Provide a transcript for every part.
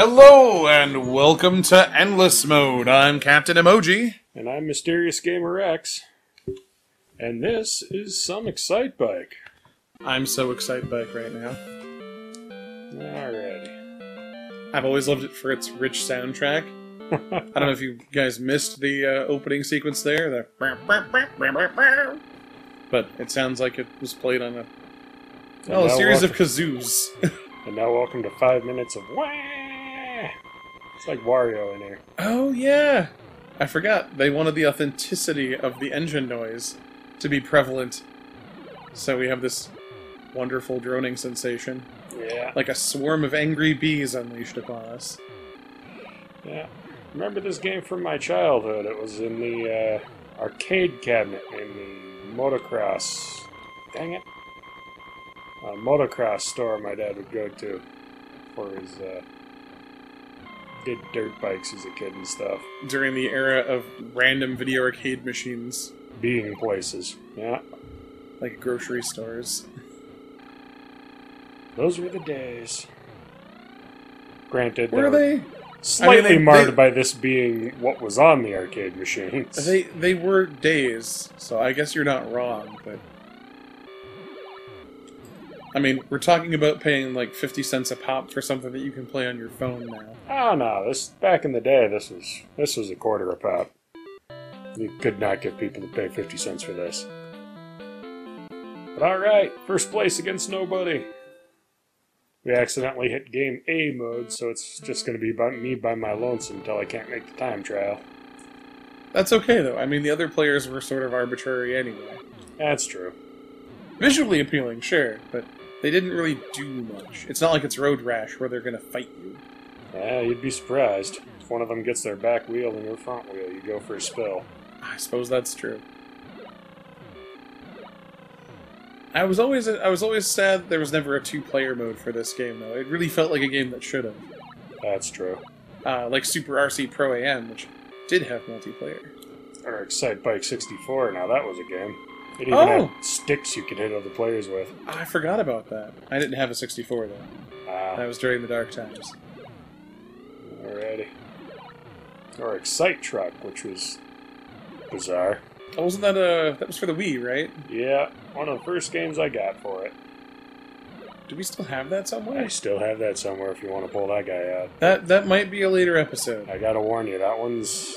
Hello and welcome to Endless Mode. I'm Captain Emoji. And I'm Mysterious Gamer X. And this is some Excite Bike. I'm so excited bike right now. Alrighty. I've always loved it for its rich soundtrack. I don't know if you guys missed the uh, opening sequence there, the but it sounds like it was played on a well, a series of welcome- kazoos. And now welcome to five minutes of wah! It's like Wario in here. oh yeah, I forgot they wanted the authenticity of the engine noise to be prevalent, so we have this wonderful droning sensation. Yeah. like a swarm of angry bees unleashed upon us. Yeah. Remember this game from my childhood? It was in the uh, arcade cabinet in the motocross. Dang it. Uh, motocross store my dad would go to for his. Uh, did dirt bikes as a kid and stuff. During the era of random video arcade machines, Being places. Yeah. like grocery stores. Those were the days. Granted, Were they were they? slightly they- marred they- by this being what was on the arcade machines. They they were days, so I guess you're not wrong, but I mean, we're talking about paying like 50 cents a pop for something that you can play on your phone now. Oh no! This back in the day, this was this was a quarter a pop. You could not get people to pay fifty cents for this. But all right, first place against nobody. We accidentally hit game A mode, so it's just going to be by me by my lonesome until I can't make the time trial. That's okay though. I mean, the other players were sort of arbitrary anyway. That's true. Visually appealing, sure, but they didn't really do much. It's not like it's Road Rash where they're gonna fight you. Yeah, you'd be surprised if one of them gets their back wheel and your front wheel. You go for a spill. I suppose that's true. I was always I was always sad there was never a two-player mode for this game though. It really felt like a game that should have, That's true. uh, like Super RC Pro AM, which did have multiplayer. Or Excite Bike 64. Now that was a game. It even Oh! had sticks you could hit other players with. I forgot about that. I didn't have a 64 though. Ah, That was during the dark times. alrighty. Or Excite Truck, which was bizarre. Oh, wasn't that a that was for the Wii, right? Yeah, one of the first games I got for it. Do we still have that somewhere? I still have that somewhere if you want to pull that guy out. That that might be a later episode. I gotta warn you, that one's.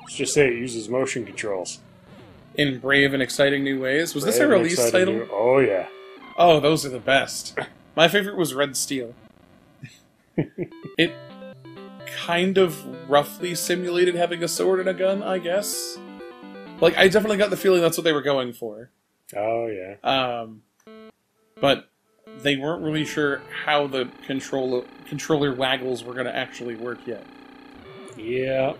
Let's just say it uses motion controls. In brave and exciting new ways. Was this a release title? new- Oh, yeah. Oh, those are the best. My favorite was Red Steel. it kind of roughly simulated having a sword and a gun, I guess. Like, I definitely got the feeling that's what they were going for. Oh, yeah. Um, but they weren't really sure how the controller controller waggles were going to actually work yet. Yeah.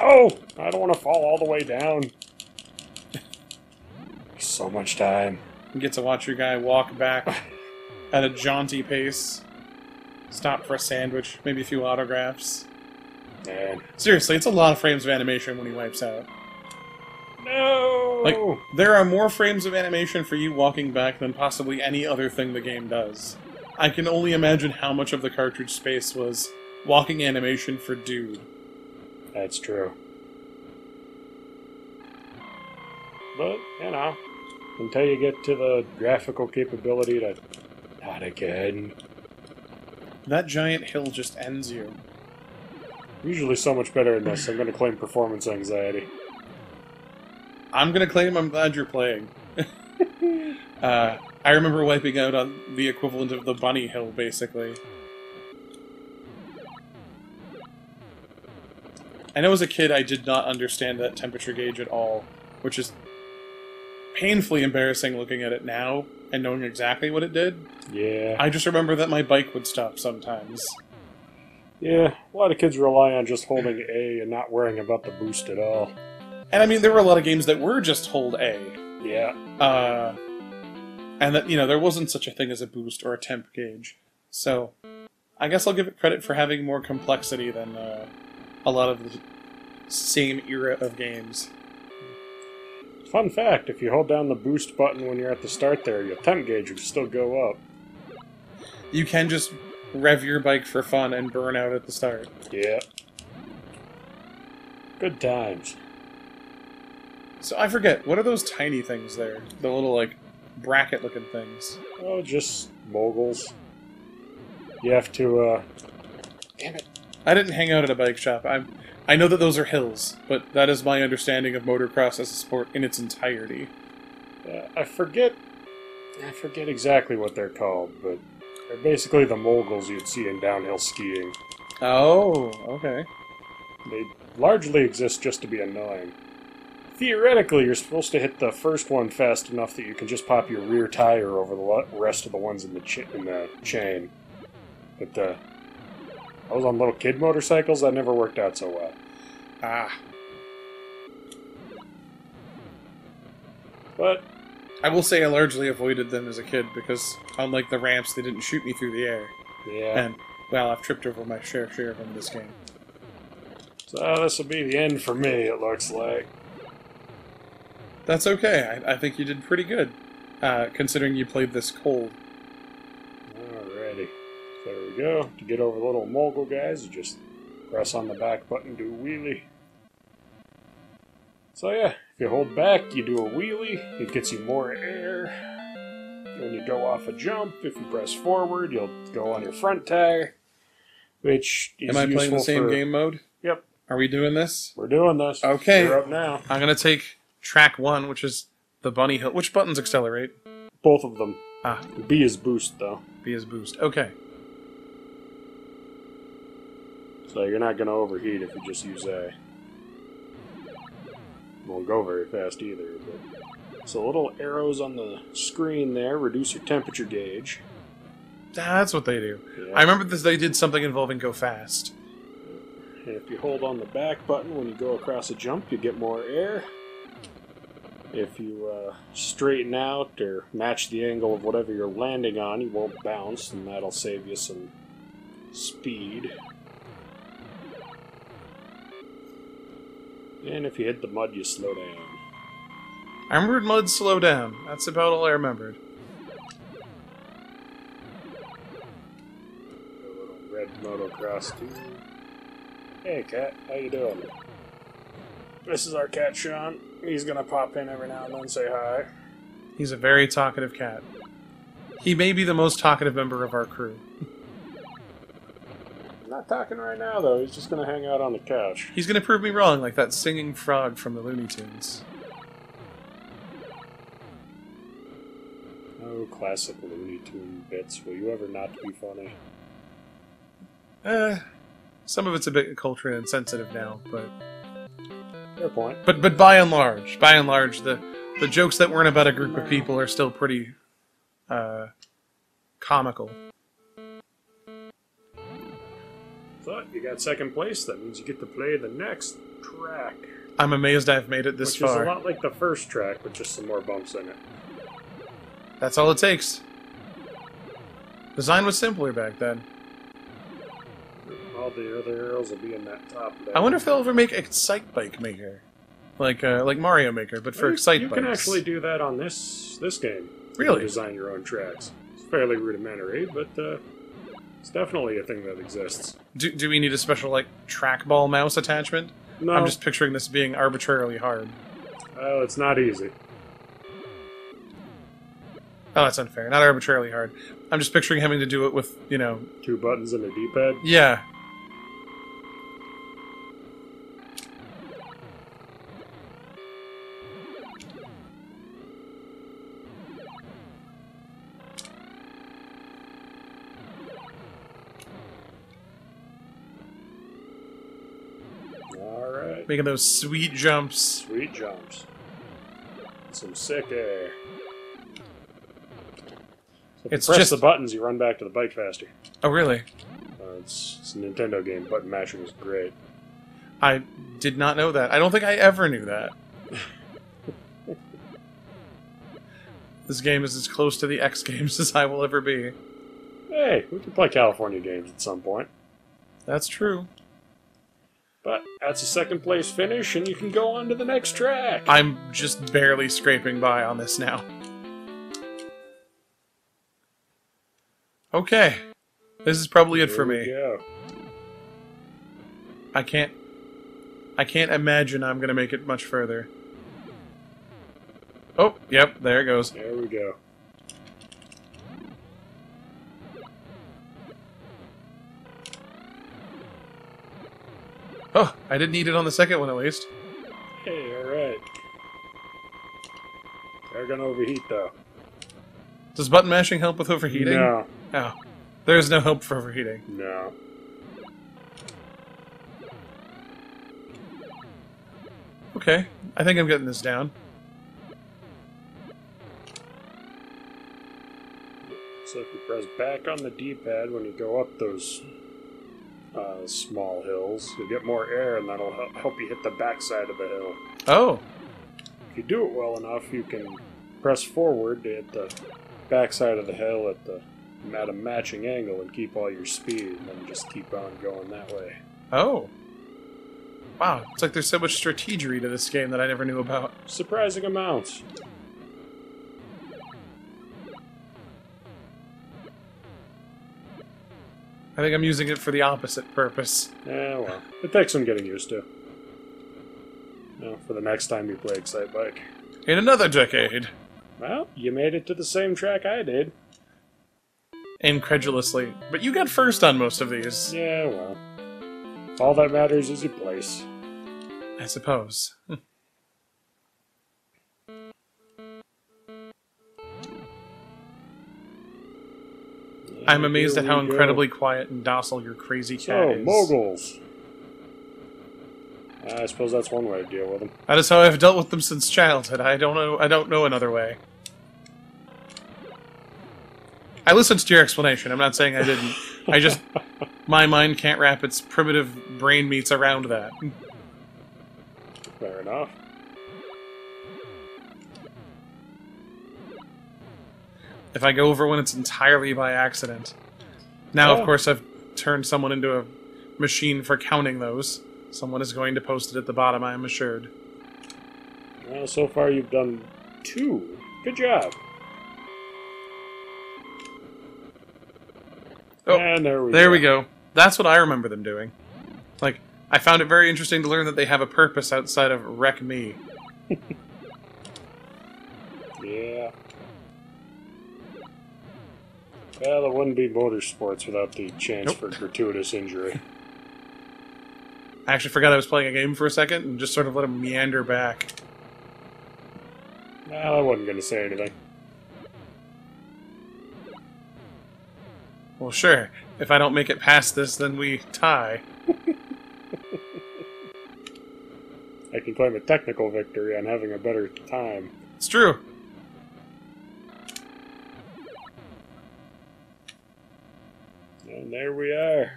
Oh! I don't want to fall all the way down. So much time. You get to watch your guy walk back at a jaunty pace, stop for a sandwich, maybe a few autographs. Man. Seriously, it's a lot of frames of animation when he wipes out. No! Like, there are more frames of animation for you walking back than possibly any other thing the game does. I can only imagine how much of the cartridge space was walking animation for Dude. That's true. But, you know, until you get to the graphical capability to. Not again. That giant hill just ends you. Usually so much better than this. I'm going to claim performance anxiety. I'm gonna claim I'm glad you're playing. uh, I remember wiping out on the equivalent of the bunny hill, basically. I know as a kid I did not understand that temperature gauge at all, which is painfully embarrassing looking at it now and knowing exactly what it did. Yeah. I just remember that my bike would stop sometimes. Yeah, a lot of kids rely on just holding A and not worrying about the boost at all. And I mean, there were a lot of games that were just hold A. Yeah. Uh, and that, you know, there wasn't such a thing as a boost or a temp gauge. So, I guess I'll give it credit for having more complexity than uh, a lot of the same era of games. Fun fact if you hold down the boost button when you're at the start there, your temp gauge will still go up. You can just rev your bike for fun and burn out at the start. Yeah. Good times. So I forget, what are those tiny things there? The little, like, bracket looking things. Oh, just moguls. You have to, uh. Damn it. I didn't hang out at a bike shop. I'm, I know that those are hills, but that is my understanding of motocross as a sport in its entirety. Uh, I forget. I forget exactly what they're called, but they're basically the moguls you'd see in downhill skiing. Oh, okay. They largely exist just to be annoying. Theoretically, you're supposed to hit the first one fast enough that you can just pop your rear tire over the rest of the ones in the ch- in the chain. But uh, I was on little kid motorcycles. That never worked out so well. Ah. But I will say I largely avoided them as a kid because, unlike the ramps, they didn't shoot me through the air. yeah, And, well, I've tripped over my share share of them in this game. so this will be the end for me. It looks like. That's okay. I, I think you did pretty good, uh, considering you played this cold. Alrighty. So there we go. To get over the little mogul guys, you just press on the back button, do a wheelie. So yeah, if you hold back, you do a wheelie, it gets you more air. When you go off a jump, if you press forward, you'll go on your front tire, which Am I playing the same for- game mode? Yep, Are we doing this? we're doing this. Okay. You're up now. I'm gonna take track one, which is the bunny hill. Which buttons accelerate? Both of them. Ah, B is boost though, B is boost. Okay. So you're not gonna overheat if you just use A. Won't go very fast either, but so little arrows on the screen there reduce your temperature gauge. That's what they do. Yeah. I remember this. They did something involving go fast. And if you hold on the back button when you go across a jump, you get more air. If you uh, straighten out or match the angle of whatever you're landing on, you won't bounce, and that'll save you some speed. And if you hit the mud, you slow down. I remembered mud slow down. That's about all I remembered. A little red motocross too. Hey, cat, how you doing? This is our cat, Sean. He's gonna pop in every now and then, say hi. He's a very talkative cat. He may be the most talkative member of our crew. Not talking right now, though. He's just gonna hang out on the couch. He's gonna prove me wrong, like that singing frog from the Looney Tunes. Oh, classic Looney Tune bits. Will you ever not be funny? Eh, some of it's a bit culturally insensitive now, but Fair point. but but by and large, by and large, the the jokes that weren't about a group of people are still pretty uh, comical. But you got second place. That means you get to play the next track, I'm amazed I've made it this which is a lot like the first track, with just some more bumps in it. That's all it takes. Design was simpler back then. All the other arrows will be in that top. I wonder if they'll ever make Excite Bike Maker, like uh, like Mario Maker, but for you, Excite you bikes. can actually do that on this this game. You can Really? design your own tracks. It's fairly rudimentary, but uh, it's definitely a thing that exists. Do, do we need a special like trackball mouse attachment? No, I'm just picturing this being arbitrarily hard. Oh, it's not easy. Oh, that's unfair. Not arbitrarily hard. I'm just picturing having to do it with, you know, Two buttons and a D-pad. yeah. Right, Making those sweet jumps. sweet jumps. Some sick air. So if It's you press just- the buttons, you run back to the bike faster. Oh, really? Uh, it's, it's a Nintendo game. Button mashing is great. I did not know that. I don't think I ever knew that. this game is as close to the X Games as I will ever be. Hey, we can play California games at some point. That's true. But that's a second place finish, and you can go on to the next track. I'm just barely scraping by on this now. Okay. This is probably it for me. go. I can't. I can't imagine I'm gonna make it much further. Oh, yep, there it goes. There we go. Oh, I didn't eat it on the second one at least. Hey, alright. They're gonna overheat though. Does button mashing help with overheating? No, Oh. There's no hope for overheating. no. Okay, I think I'm getting this down. So if you press back on the D-pad when you go up those uh, small hills, you'll get more air, and that'll hel- help you hit the backside of the hill. Oh, If you do it well enough, you can press forward to hit the backside of the hill at the at a matching angle and keep all your speed, and then just keep on going that way. oh. Wow, it's like there's so much strategery to this game that I never knew about. Surprising amounts. Think I'm using it for the opposite purpose. Yeah, well, it takes some getting used to. Now, for the next time you play Excite Bike. In another decade. Well, you made it to the same track I did. Incredulously. But you got first on most of these, Yeah, well. All that matters is your place. I suppose. I'm amazed at how we go. incredibly quiet and docile your crazy cat So, is. moguls. Ah, I suppose that's one way to deal with them. That is how I've dealt with them since childhood. I don't know. I don't know another way. I listened to your explanation. I'm not saying I didn't. I just my mind can't wrap its primitive brain meats around that. Fair enough. If I go over one, it's entirely by accident. Now, Oh. of course, I've turned someone into a machine for counting those. Someone is going to post it at the bottom. I am assured. Well, so far you've done two. Good job. Oh, and there we There go. we go. That's what I remember them doing. Like, I found it very interesting to learn that they have a purpose outside of wreck me. Yeah. Well, it wouldn't be motorsports without the chance Nope. for gratuitous injury. I actually forgot I was playing a game for a second and just sort of let him meander back. Well, I wasn't going to say anything. Well, sure. If I don't make it past this, then we tie. I can claim a technical victory on having a better time. It's true. There we are.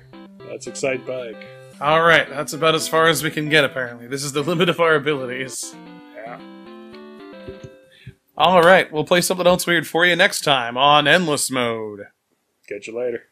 That's Excite Bike. Alright, that's about as far as we can get, apparently. This is the limit of our abilities. Yeah. Alright, we'll play something else weird for you next time on Endless Mode. Catch you later.